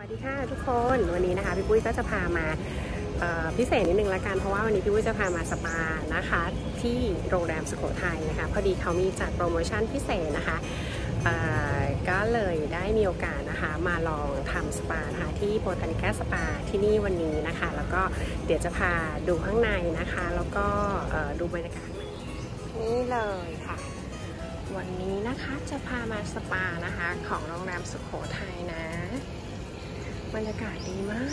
วัสดีค่ะทุกคนวันนี้นะคะพี่ปุ้ยก็จะพามาพิเศษนิดนึงละกันเพราะว่าวันนี้พี่ปุ้ยจะพามาสปานะคะ ที่โรงแรมสุโขทัยนะคะพอดีเขามีจัดโปรโมชั่นพิเศษนะคะก็เลยได้มีโอกาสนะคะมาลองทำสปานะคะที่ Botanica Spa ที่นี่วันนี้นะคะ แล้วก็เดี๋ยวจะพาดูข้างในนะคะ แล้วก็ดูบรรยากาศนี่เลยค่ะ วันนี้นะคะจะพามาสปานะคะของโรงแรมสุโขทัยนะ บรรยากาศดีมาก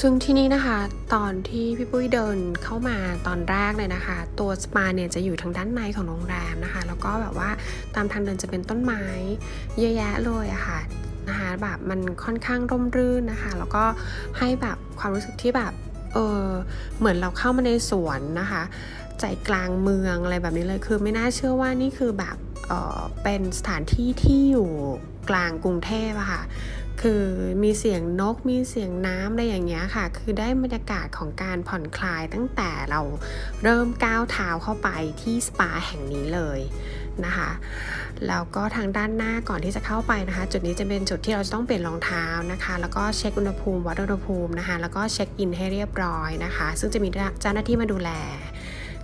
ซึ่งที่นี่นะคะ ตอนที่พี่ปุ้ยเดินเข้ามาตอนแรกเลยนะคะ ตัวสปาเนี่ยจะอยู่ทางด้านในของโรงแรมนะคะ แล้วก็แบบว่าตามทางเดินจะเป็นต้นไม้เยอะแยะเลยอะคะ่ะนะคะแบบมันค่อนข้างร่มรื่นนะคะ แล้วก็ให้แบบความรู้สึกที่แบบเออเหมือนเราเข้ามาในสวนนะคะ ใจกลางเมืองอะไรแบบนี้เลยคือไม่น่าเชื่อว่านี่คือแบบ เป็นสถานที่ที่อยู่กลางกรุงเทพอะค่ะ คือมีเสียงนก มีเสียงน้ำอะไรอย่างเงี้ยค่ะ คือได้บรรยากาศของการผ่อนคลายตั้งแต่เราเริ่มก้าวเท้าเข้าไปที่สปาแห่งนี้เลยนะคะ แล้วก็ทางด้านหน้าก่อนที่จะเข้าไปนะคะ จุดนี้จะเป็นจุดที่เราจะต้องเปลี่ยนรองเท้านะคะ แล้วก็เช็คอุณหภูมิวัดอุณหภูมินะคะ แล้วก็เช็คอินให้เรียบร้อยนะคะ ซึ่งจะมีเจ้าหน้าที่มาดูแล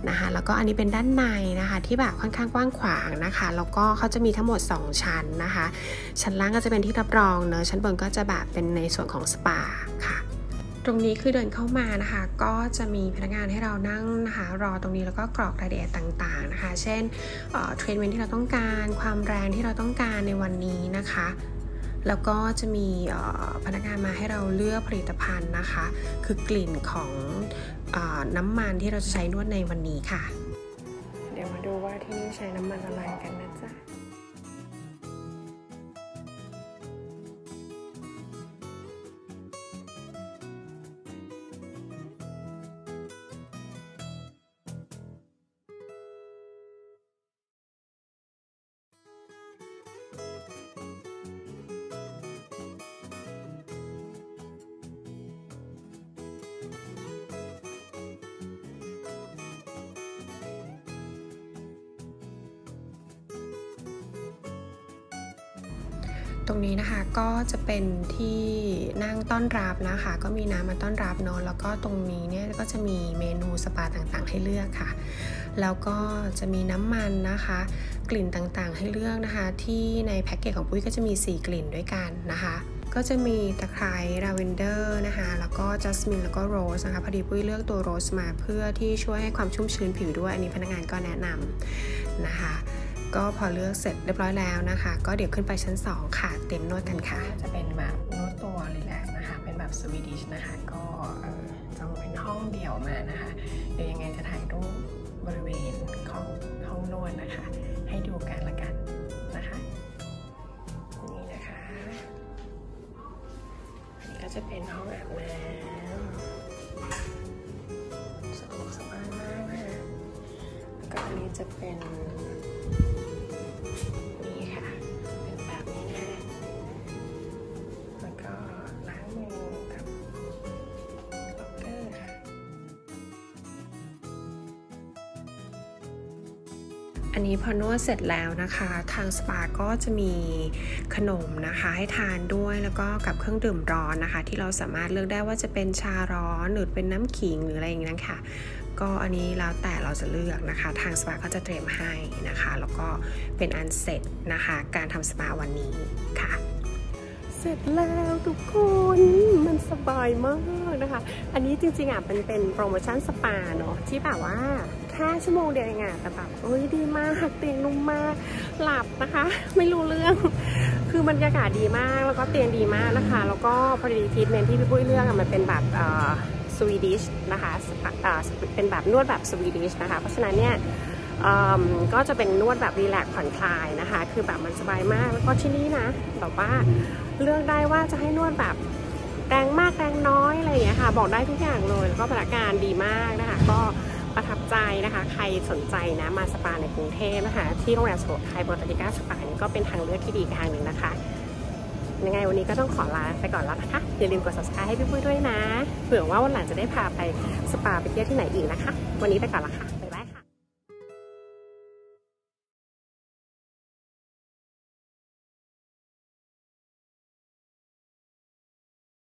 นะคะ แล้วก็อันนี้เป็นด้านในนะคะที่แบบค่อนข้างกว้างขวางนะคะ แล้วก็เขาจะมีทั้งหมด 2 ชั้นนะคะ ชั้นล่างก็จะเป็นที่รับรองเนอะชั้นบนก็จะแบบเป็นในส่วนของสปาค่ะตรงนี้คือเดินเข้ามานะคะ ก็จะมีพนักงานให้เรานั่งนะคะรอตรงนี้แล้วก็กรอกรายละเอียดต่างๆนะคะ เช่นเทรนเมนที่เราต้องการ ความแรงที่เราต้องการในวันนี้นะคะ แล้วก็จะมีพนักงานมาให้เราเลือกผลิตภัณฑ์นะคะ คือกลิ่นของน้ำมันที่เราจะใช้นวดในวันนี้ค่ะ เดี๋ยวมาดูว่าที่นี่ใช้น้ำมันอะไรกันนะจ๊ะ ตรงนี้นะคะก็จะเป็นที่นั่งต้อนรับนะคะ ก็มีน้ำมาต้อนรับเนาะแล้วก็ตรงนี้เนี่ยก็จะมีเมนูสปาต่างๆ ให้เลือกค่ะ แล้วก็จะมีน้ำมันนะคะ กลิ่นต่างๆ ให้เลือกนะคะ ที่ในแพ็กเกจของปุ้ยก็จะมี 4 กลิ่นด้วยกันนะคะก็จะมีตะไคร้ลาเวนเดอร์นะคะ แล้วก็ jasmine แล้วก็ rose นะคะ พอดีปุ้ยเลือกตัว rose มาเพื่อที่ช่วยให้ความชุ่มชื้นผิวด้วย อันนี้พนักงานก็แนะนำนะคะ ก็พอเลือกเสร็จเรียบร้อยแล้วนะคะ ก็เดี๋ยวขึ้นไปชั้น 2 ค่ะ เต็มนวดกันค่ะ จะเป็นแบบนวดตัวรีแลกนะคะ เป็นแบบสวีดิชนะคะ ก็จองเป็นห้องเดี่ยวมานะคะ เดี๋ยวยังไงจะถ่ายรูปบริเวณของห้องนวดนะคะ ให้ดูกันละกันนะคะ นี่นะคะอันนี้ก็จะเป็นห้องอาบน้ำสะดวกสบายมากนะคะ กับอันนี้จะเป็น นี่ อันนี้พอนวดเสร็จแล้วนะคะ ทางสปาก็จะมีขนมนะคะให้ทานด้วยแล้วก็กับเครื่องดื่มร้อนนะคะ ที่เราสามารถเลือกได้ว่าจะเป็นชาร้อนหรือเป็นน้ำขิงหรืออะไรอย่างนี้นะคะ ก็อันนี้แล้วแต่เราจะเลือกนะคะ ทางสปาก็จะเตรียมให้นะคะ แล้วก็เป็นอันเสร็จนะคะ การทำสปาวันนี้ค่ะ เสร็จแล้วทุกคนมันสบายมากนะคะ อันนี้จริงๆอะเป็นเป็นโปรโมชั่นสปาเนาะที่แบบว่า แค่ชั่วโมงเดียวเองอะแต่แบบเอ้ยดีมากเตียงนุ่มมาก หลับนะคะ ไม่รู้เรื่อง คือบรรยากาศดีมากแล้วก็เตียงดีมากนะคะ แล้วก็พอดีทีทเมนที่พี่ปุ้ยเลือกมันเป็นแบบ Swedish นะคะเป็นแบบนวดแบบ Swedish นะคะ เพราะฉะนั้นเนี่ยก็จะเป็นนวดแบบ relax ผ่อนคลายนะคะ คือแบบมันสบายมาก แล้วก็ที่นี่นะ แบบว่าเลือกได้ว่าจะให้นวดแบบแรงมากแรงน้อยอะไรอย่างเงี้ยค่ะ บอกได้ทุกอย่างเลย แล้วก็พนักงานดีมากนะคะ ก็ ประทับใจนะคะ ใครสนใจนะมาสปาในกรุงเทพนะคะ ที่โรงแรมสุโขทัย Botanica Spa นี่ก็เป็นทางเลือกที่ดีทางหนึ่งนะคะ ยังไงวันนี้ก็ต้องขอลาไปก่อนแล้วนะคะ อย่าลืมกด subscribe ให้พี่ปุ้ยด้วยนะ เผื่อว่าวันหลังจะได้พาไปสปาไปเที่ยวที่ไหนอีกนะคะ วันนี้ไปก่อนละค่ะ